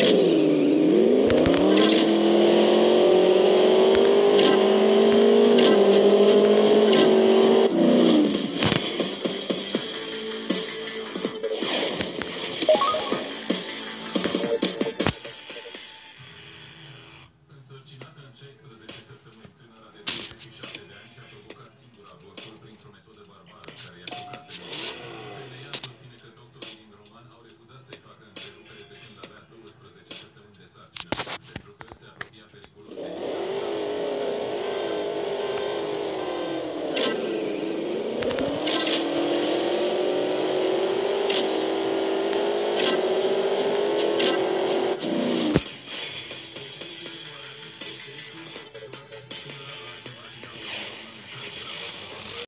you.